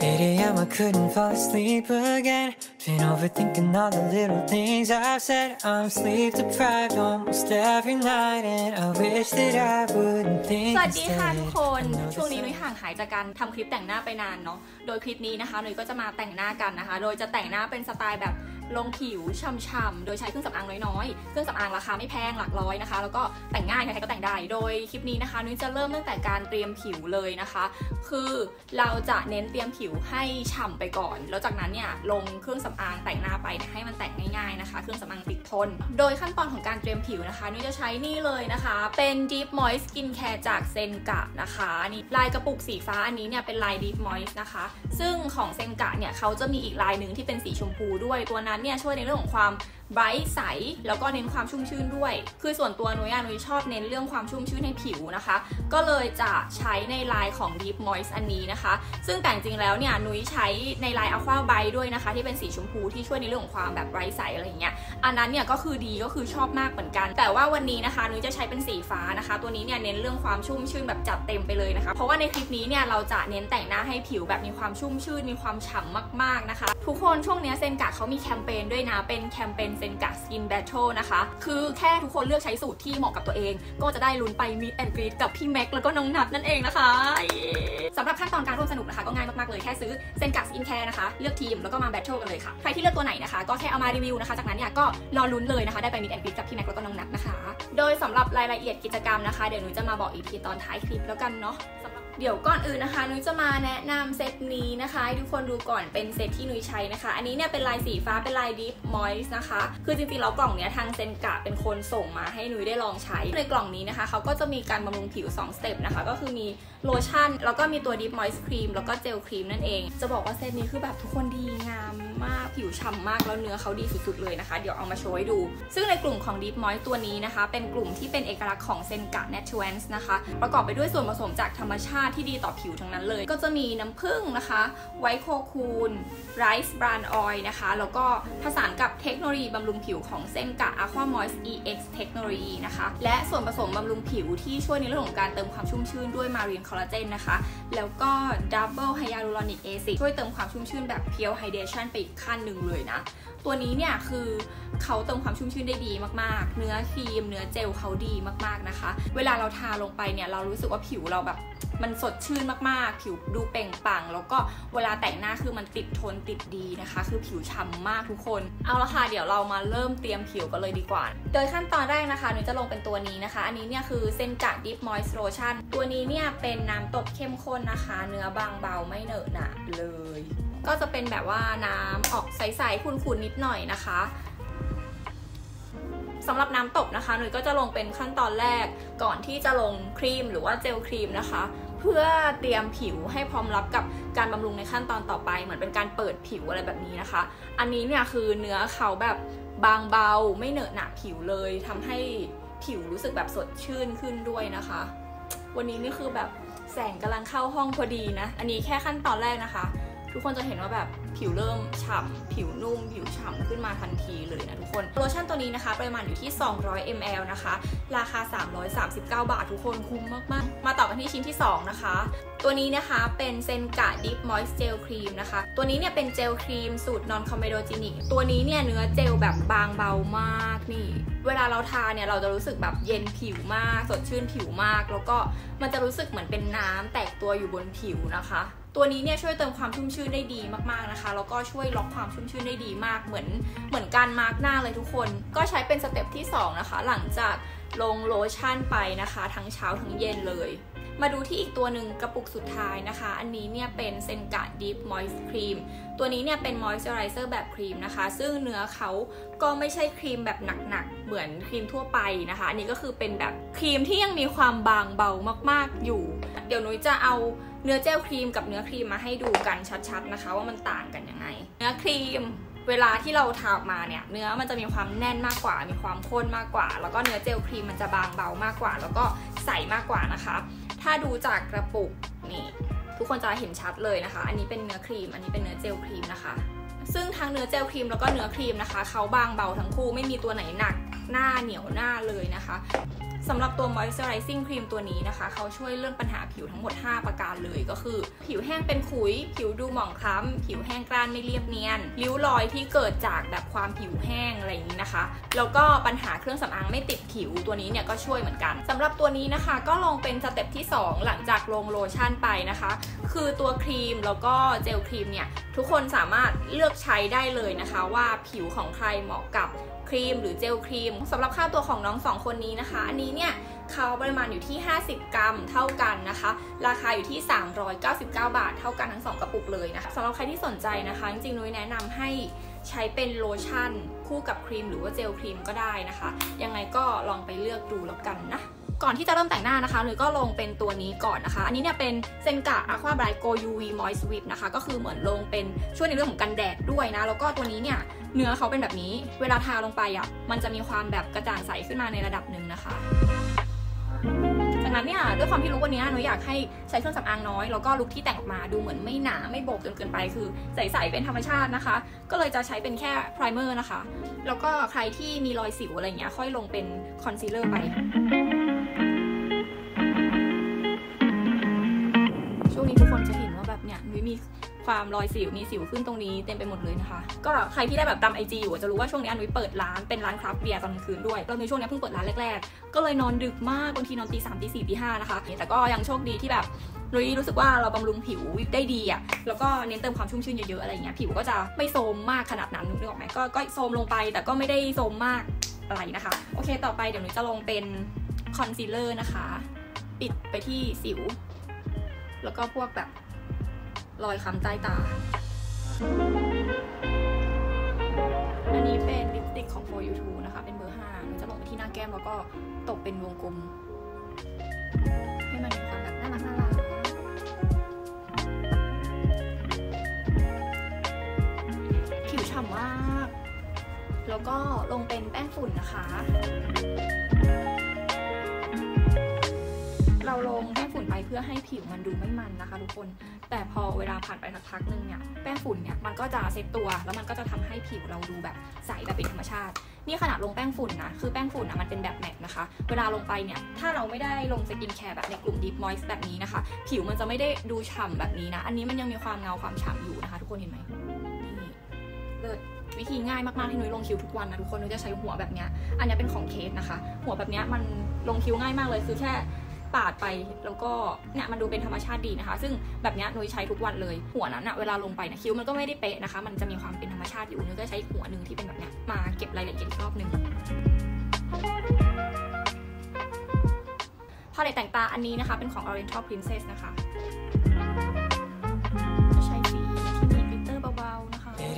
8 a.m. I couldn't fall asleep again. Been overthinking all the little things I've said. I'm sleep deprived almost every night, and I wish that I wouldn't ส think วัสดีค่ะทุกคน I know ช่วงนี้ this นุ้ยห่างหายจากการทำคลิปแต่งหน้าไปนานเนาะ โดยคลิปนี้นะคะนุ้ยก็จะมาแต่งหน้ากันนะคะ โดยจะแต่งหน้าเป็นสไตล์แบบ ลงผิวช่ำๆ โดยใช้เครื่องสำอางน้อยๆ เครื่องสำอางราคาไม่แพงหลักร้อยนะคะ แล้วก็แต่งง่ายใครๆก็แต่งได้ โดยคลิปนี้นะคะนุ้ยจะเริ่มตั้งแต่การเตรียมผิวเลยนะคะ คือเราจะเน้นเตรียมผิวให้ฉ่ำไปก่อน แล้วจากนั้นเนี่ยลงเครื่องสำอางแต่งหน้าไปให้มันแต่งง่ายๆนะคะ เครื่องสำอางติดทน โดยขั้นตอนของการเตรียมผิวนะคะนุ้ยจะใช้นี่เลยนะคะ เป็น Deep Moist Skin Care จากเซนกะนะคะนี่ลายกระปุกสีฟ้าอันนี้เนี่ยเป็นลาย Deep Moist นะคะ ซึ่งของเซนกะเนี่ยเขาจะมีอีกลายหนึ่งที่เป็นสีชมพูด้วยตัวนั้นเนี่ยช่วยในเรื่องของความ ไบรท์ใส แล้วก็เน้นความชุ่มชื่นด้วย คือส่วนตัวนุ้ยอะนุ้ยชอบเน้นเรื่องความชุ่มชื่นให้ผิวนะคะ ก็เลยจะใช้ในลายของ Deep Moist อันนี้นะคะ ซึ่งแต่จริงแล้วเนี่ยนุ้ยใช้ใน line Aqua Bright ด้วยนะคะ ที่เป็นสีชมพูที่ช่วยในเรื่องของความแบบ bright ใสอะไรอย่างเงี้ย อันนั้นเนี่ยก็คือดีก็คือชอบมากเหมือนกัน แต่ว่าวันนี้นะคะนุ้ยจะใช้เป็นสีฟ้านะคะ ตัวนี้เนี่ยเน้นเรื่องความชุ่มชื่นแบบจัดเต็มไปเลยนะคะ เพราะว่าในคลิปนี้เนี่ยเราจะเน้นแต่งหน้าให้ผิวแบบมีความชุ่มชื่นมีความฉ่ำมาก ๆนะคะ ทุกคนช่วงนี้เซนกะเขามีแคมเปญด้วยนะเป็นแคมเปญ Senka Skin Battle นะคะ คือแค่ทุกคนเลือกใช้สูตรที่เหมาะกับตัวเอง ก็จะได้ลุ้นไป meet and greet กับพี่แม็กแล้วก็น้องนัทนั่นเองนะคะสำหรับขั้นตอนการร่วมสนุกนะคะ ก็ง่ายมากๆเลยแค่ซื้อ Senka skincare นะคะ เลือกทีมแล้วก็มา battle กันเลยค่ะ ใครที่เลือกตัวไหนนะคะ ก็แค่เอามารีวิวนะคะ จากนั้นเนี่ยก็รอลุ้นเลยนะคะ ได้ไป meet and greet กับพี่แม็กแล้วก็น้องนัทนะคะ โดยสำหรับรายละเอียดกิจกรรมนะคะ เดี๋ยวนุ้ยจะมาบอกอีกทีตอนท้ายคลิปแล้วกันเนาะ เดี๋ยวก่อนอื่นนะคะนุ้ยจะมาแนะนำเซตนี้นะคะให้ทุกคนดูก่อนเป็นเซตที่นุ้ยใช้นะคะ อันนี้เนี่ยเป็นลายสีฟ้าเป็นลาย Deep Moist นะคะ คือจริงๆแล้วกล่องเนี้ยทางเซนกะเป็นคนส่งมาให้นุ้ยได้ลองใช้ ในกล่องนี้นะคะเขาก็จะมีการบำรุงผิว2 step นะคะ ก็คือมีโลชั่น แล้วก็มีตัว Deep Moist Cream แล้วก็เจลครีมนั่นเอง จะบอกว่าเซตนี้คือแบบทุกคนดีงามมากผิวฉ่ำมากแล้วเนื้อเขาดีสุดๆเลยนะคะ เดี๋ยวเอามาโชว์ให้ดู ซึ่งในกลุ่มของ Deep Moist ตัวนี้นะคะ เป็นกลุ่มที่เป็นเอกลักษณ์ของเซนกะ Naturals นะคะ ประกอบไปด้วยส่วนผสมจากธรรมชาติที่ดีต่อผิวทั้งนั้นเลย ก็จะมีน้ำผึ้งนะคะ white cocoon rice bran oil นะคะ แล้วก็ผสานกับเทคโนโลยีบำรุงผิวของเซนกะ Aqua Moist EX เทคโนโลยีนะคะ และส่วนผสมบำรุงผิวที่ช่วยในเรื่องของการเติมความชุ่มชื่นด้วย marine collagen นะคะ แล้วก็ Double Hyaluronic Acid ช่วยเติมความชุ่มชื่นแบบ Pure Hydration ไปอีกขั้นหนึ่งเลยนะ ตัวนี้เนี่ยคือเขาเติมความชุ่มชื่นได้ดีมากๆ เนื้อครีม เนื้อเจลเขาดีมากๆนะคะ เวลาเราทาลงไปเนี่ยเรารู้สึกว่าผิวเราแบบมันสดชื่นมากๆ ผิวดูเปล่งปลั่ง แล้วก็เวลาแต่งหน้าคือมันติดทนติดดีนะคะ คือผิวฉ่ำมากทุกคน เอาละค่ะเดี๋ยวเรามาเริ่มเตรียมผิวกันเลยดีกว่า โดยขั้นตอนแรกนะคะหนูจะลงเป็นตัวนี้นะคะ อันนี้เนี่ยคือเซนกะ Deep Moist Lotion ตัวนี้เนี่ยเป็นน้ำตกเข้มข้นนะคะ เนื้อบางเบาไม่เหนอะหนะเลย ก็จะเป็นแบบว่าน้ำออกใสๆขุ่นๆนิดหน่อยนะคะสำหรับน้ำตบนะคะหนูก็จะลงเป็นขั้นตอนแรกก่อนที่จะลงครีมหรือว่าเจลครีมนะคะ เพื่อเตรียมผิวให้พร้อมรับกับการบำรุงในขั้นตอนต่อไป เหมือนเป็นการเปิดผิวอะไรแบบนี้นะคะ อันนี้เนี่ยคือเนื้อเขาแบบบางเบาไม่เหนอะหนะผิวเลยทำให้ผิวรู้สึกแบบสดชื่นขึ้นด้วยนะคะ วันนี้นี่คือแบบแสงกำลังเข้าห้องพอดีนะ อันนี้แค่ขั้นตอนแรกนะคะ ทุกคนจะเห็นว่าแบบผิวเริ่มฉ่ำผิวนุ่ม ผิวฉ่ำขึ้นมาทันทีเลยนะทุกคนโลชั่นตัวนี้นะคะปริมาณอยู่ที่ 200 ml นะคะ ราคา 339 บาททุกคนคุ้มมากๆ มาต่อกันที่ชิ้นที่ 2 นะคะ ตัวนี้นะคะเป็นเซนกะ Deep Moist Gel Cream นะคะ ตัวนี้เนี่ยเป็นเจลครีมสูตร non comedogenic ตัวนี้เนี่ยเนื้อเจลแบบบางเบามากนี่เวลาเราทาเนี่ยเราจะรู้สึกแบบเย็นผิวมาก สดชื่นผิวมาก แล้วก็มันจะรู้สึกเหมือนเป็นน้ำแตกตัวอยู่บนผิวนะคะ ตัวนี้เนี่ยช่วยเติมความชุ่มชื่นได้ดีมากๆนะคะ แล้วก็ช่วยล็อกความชุ่มชื่นได้ดีมาก เหมือนเหมือนการมาสก์หน้าเลยทุกคน ก็ใช้เป็น step ที่ 2 นะคะ หลังจากลงโลชั่นไปนะคะ ทั้งเช้าทั้งเย็นเลย มาดูที่อีกตัวหนึ่งกระปุกสุดท้ายนะคะ อันนี้เนี่ยเป็นเซนกะ Deep Moist Cream ตัวนี้เนี่ยเป็น moisturizer แบบครีมนะคะ ซึ่งเนื้อเขาก็ไม่ใช่ครีมแบบหนักๆ เหมือนครีมทั่วไปนะคะ อันนี้ก็คือเป็นแบบครีมที่ยังมีความบางเบามากๆอยู่ เดี๋ยวนุ้ยจะเอาเนื้อเจลครีมกับเนื้อครีมมาให้ดูกันชัดๆนะคะ ว่ามันต่างกันยังไง เนื้อครีมเวลาที่เราทาออกมาเนี่ยเนื้อมันจะมีความแน่นมากกว่า มีความข้นมากกว่า แล้วก็เนื้อเจลครีมมันจะบางเบามากกว่า แล้วก็ใสมากกว่านะคะ ถ้าดูจากกระปุกนี่ทุกคนจะเห็นชัดเลยนะคะ อันนี้เป็นเนื้อครีม อันนี้เป็นเนื้อเจลครีมนะคะ ซึ่งทั้งเนื้อเจลครีมแล้วก็เนื้อครีมนะคะ เขาบางเบาทั้งคู่ไม่มีตัวไหนหนักหน้าเหนียวหน้าเลยนะคะ สำหรับตัว moisturizing cream ตัวนี้นะคะ เขาช่วยเรื่องปัญหาผิวทั้งหมด 5 ประการเลยก็คือ ผิวแห้งเป็นขุย ผิวดูหมองคล้ำ ผิวแห้งกร้านไม่เรียบเนียน ริ้วรอยที่เกิดจากแบบความผิวแห้งอะไรอย่างนี้นะคะ แล้วก็ปัญหาเครื่องสำอางไม่ติดผิวตัวนี้เนี่ยก็ช่วยเหมือนกันสำหรับตัวนี้นะคะ ก็ลงเป็น step ที่ 2 หลังจากลงโลชั่นไปนะคะ คือตัวครีมแล้วก็เจลครีมเนี่ยทุกคนสามารถเลือกใช้ได้เลยนะคะ ว่าผิวของใครเหมาะกับ ครีมหรือเจลครีมสำหรับค่าตัวของน้องสองคนนี้นะคะ อันนี้เนี่ยเขาปริมาณอยู่ที่ 50 กรัมเท่ากันนะคะ ราคาอยู่ที่ 399 บาท เท่ากันทั้ง 2 กระปุกเลยนะคะสำหรับใครที่สนใจนะคะ จริงๆนุ้ยแนะนำให้ใช้เป็นโลชั่น คู่กับครีมหรือว่าเจลครีมก็ได้นะคะ ยังไงก็ลองไปเลือกดูแล้วกันนะ ก่อนที่จะเริ่มแต่งหน้านะคะนุ้ยก็ลงเป็นตัวนี้ก่อนนะคะ อันนี้เนี่ยเป็นเซนกะ Aqua Bright Go UV Moist Whip นะคะ ก็คือเหมือนลงเป็นช่วยในเรื่องของกันแดดด้วยนะ แล้วก็ตัวนี้เนี่ยเนื้อเขาเป็นแบบนี้ เวลาทาลงไปอะมันจะมีความแบบกระจ่างใสขึ้นมาในระดับหนึ่งนะคะจากนั้นเนี่ยด้วยความที่ลุกวันนี้หนูอยากให้ใช้เครื่องสำอางน้อย แล้วก็ลุกที่แต่งออกมาดูเหมือนไม่หนาไม่โบกจนเกินไปคือใสๆเป็นธรรมชาตินะคะ ก็เลยจะใช้เป็นแค่ไพรเมอร์นะคะ แล้วก็ใครที่มีรอยสิวอะไรเงี้ยค่อยลงเป็นคอนซีลเลอร์ไป มีความรอยสิวมีสิวขึ้นตรงนี้เต็มไปหมดเลยนะคะ ก็ใครที่ได้แบบตาม IG อยู่จะรู้ว่าช่วงนี้นุ้ยเปิดร้านเป็นร้านคราฟต์เบียร์ตอนกลางคืนด้วยแล้วนุ้ยช่วงนี้เพิ่งเปิดร้านแรกๆ ก็เลยนอนดึกมากบางทีนอนตีสามตีสี่ตีห้านะคะแต่ก็ยังโชคดีที่แบบนุ้ยรู้สึกว่าเราบำรุงผิวได้ดีอะแล้วก็เน้นเติมความชุ่มชื่นเยอะๆอะไรเงี้ยผิวก็จะไม่โทรมมากขนาดนั้นนึกออกไหมก็ก็โทรมลงไปแต่ก็ไม่ได้โทรมมากอะไรนะคะ โอเคต่อไปเดี๋ยวนุ้ยจะลงเป็นคอนซีลเลอร์นะคะ ปิดไปที่สิว แล้วก็พวกแบบ รอยคล้ำใต้ตา อันนี้เป็นลิปสติกของ For You Too นะคะ เป็นเบอร์5มันจะลงไปที่หน้าแก้มแล้วก็ตบเป็นวงกลม ให้มันมีความแบบน่ารักน่ารักผิวฉ่ำมาก แล้วก็ลงเป็นแป้งฝุ่นนะคะ เราลง เพื่อให้ผิวมันดูไม่มันนะคะ ทุกคน แต่พอเวลาผ่านไปสักพักหนึ่งเนี่ยแป้งฝุ่นเนี่ยมันก็จะเซ็ตตัวแล้วมันก็จะทำให้ผิวเราดูแบบใสแบบเป็นธรรมชาตินี่ขนาดลงแป้งฝุ่นนะคือแป้งฝุ่นนะมันเป็นแบบ matte นะคะ เวลาลงไปเนี่ยถ้าเราไม่ได้ลง skincare แบบในกลุ่ม Deep Moist แบบนี้นะคะ ผิวมันจะไม่ได้ดูฉ่ำแบบนี้นะอันนี้มันยังมีความเงาความฉ่ำอยู่นะคะ ทุกคนเห็นไหมนี่เลิศวิธีง่ายมากๆที่นุ้ยลงคิ้วทุกวันนะทุกคนนุ้ยจะใช้หัวแบบเนี้ยอันนี้เป็นของเคสนะคะ หัวแบบเนี้ยมันลงคิ้วง่ายมากเลยคือแค่ ปาดไปแล้วก็เนี่ยมันดูเป็นธรรมชาติดีนะคะ ซึ่งแบบนี้นุ้ยใช้ทุกวันเลย หัวนั้นอะเวลาลงไปนะคิ้วมันก็ไม่ได้เป๊ะนะคะ มันจะมีความเป็นธรรมชาติอยู่นุ้ยก็ใช้หัวหนึ่งที่เป็นแบบเนี้ยมาเก็บรายละเอียดอีกรอบหนึ่งพาเลตแต่งตาอันนี้นะคะเป็นของ Oriental Princess นะคะ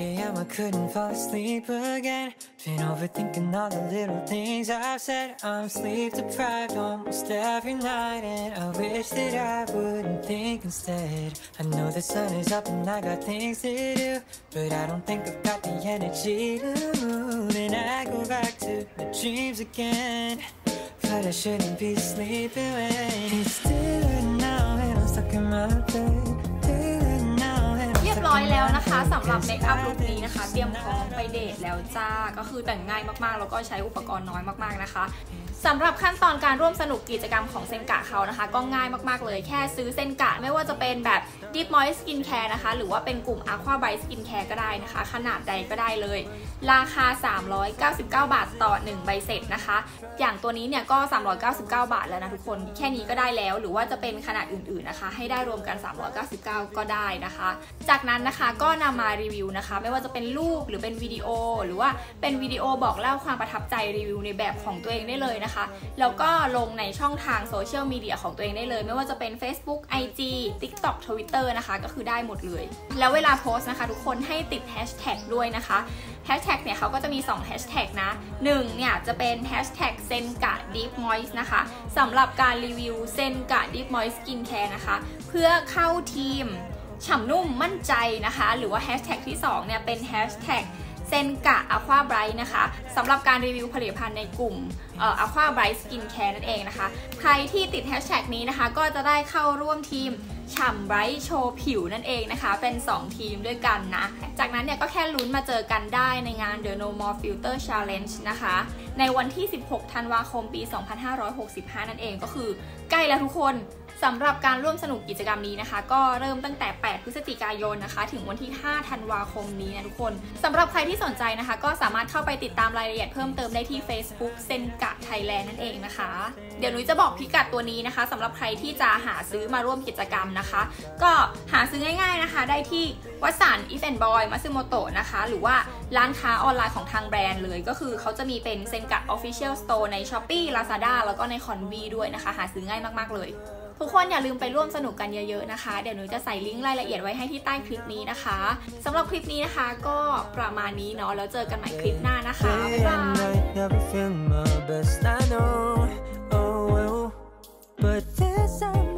a.m. I couldn't fall asleep again. Been overthinking all the little things I've said. I'm sleep deprived almost every night, and I wish that I wouldn't think instead. I know the sun is up and I got things to do, but I don't think I've got the energy to move. And I go back to my dreams again. But I shouldn't be sleeping when it's daylight now and I'm stuck in my bed. ร้อยแล้วนะคะสำหรับเมคอัพลุคนี้นะคะ เตรียมพร้อมไปเดทแล้วจ้า ก็คือแต่งง่ายมากๆ แล้วก็ใช้อุปกรณ์น้อยมากๆนะคะสำหรับขั้นตอนการร่วมสนุกกิจกรรมของเซนกะเขานะคะ ก็ง่ายมากๆเลย แค่ซื้อเซนกะไม่ว่าจะเป็นแบบ Deep Moist Skin Care นะคะ หรือว่าเป็นกลุ่ม Aqua Bright Skin Care ก็ได้นะคะ ขนาดใดก็ได้เลย ราคา 399 บาทต่อ 1 ใบเสร็จนะคะ อย่างตัวนี้เนี่ยก็ 399 บาทแล้วนะทุกคนแค่นี้ก็ได้แล้ว หรือว่าจะเป็นขนาดอื่นๆนะคะ ให้ได้รวมกัน 399 ก็ได้นะคะ จากนั้นนะคะก็นำมารีวิวนะคะ ไม่ว่าจะเป็นรูปหรือเป็นวิดีโอ หรือว่าเป็นวิดีโอบอกเล่าความประทับใจรีวิวในแบบของตัวเองได้เลยนะคะ แล้วก็ลงในช่องทางโซเชียลมีเดียของตัวเองได้เลย ไม่ว่าจะเป็น Facebook IG TikTok Twitter นะคะก็คือได้หมดเลย แล้วเวลาโพสต์นะคะ ทุกคนให้ติดแฮชแท็กด้วยนะคะแฮชแท็กเนี่ยเขาก็จะมี2แฮชแท็กนะ1เนี่ยจะเป็นแฮชแท็กเซนกะ Deep Moist นะคะสำหรับการรีวิวเซนกะ Deep Moist Skin Care นะคะ เพื่อเข้าทีมฉ่ำนุ่มมั่นใจนะคะ หรือว่าแฮชแท็กที่2เนี่ยเป็นแฮชแท็กเซนกะ Aqua Bright นะคะสำหรับการรีวิวผลิตภัณฑ์ในกลุ่มอ่อ Aqua Bright Skin Care นั่นเองนะคะ ใครที่ติดแฮชแท็กนี้นะคะ ก็จะได้เข้าร่วมทีม ฉ่ำไบรท์โชว์ผิวนั่นเองนะคะ เป็น 2 ทีมด้วยกันนะ จากนั้นเนี่ยก็แค่ลุ้นมาเจอกันได้ในงาน The No More Filter Challenge นะคะ ในวันที่ 16 ธันวาคมปี 2565 นั่นเองก็คือใกล้แล้วทุกคน สำหรับการร่วมสนุกกิจกรรมนี้นะคะ ก็เริ่มตั้งแต่ 8 พฤศจิกายนนะคะ ถึงวันที่ 5 ธันวาคมนี้นะทุกคนสำหรับใครที่สนใจนะคะ ก็สามารถเข้าไปติดตามรายละเอียดเพิ่มเติมได้ที่ Facebook เซนกะไทยแลนด์นั่นเองนะคะ เดี๋ยวนุ้ยจะบอกพิกัดตัวนี้นะคะสำหรับใครที่จะหาซื้อมาร่วมกิจกรรมนะคะ ก็หาซื้อง่าย ๆนะคะ ได้ที่วัสันอีฟแอนบอยมาซึโมโตะนะคะ หรือว่าร้านค้าออนไลน์ของทางแบรนด์เลย ก็คือเขาจะมีเป็นเซนกะ Official Store ใน s h อ p e e Lazada แล้วก็ใน c o n v ีด้วยนะคะ หาซื้อง่ายมากๆเลย ทุกคนอย่าลืมไปร่วมสนุกกันเยอะๆนะคะ เดี๋ยวหนูจะใส่ลิงก์รายละเอียดไว้ให้ที่ใต้คลิปนี้นะคะสำหรับคลิปนี้นะคะก็ประมาณนี้เนาะแล้วเจอกันใหม่คลิปหน้านะคะ บ๊ายบาย night, never feel my best. I know, oh, well. But this time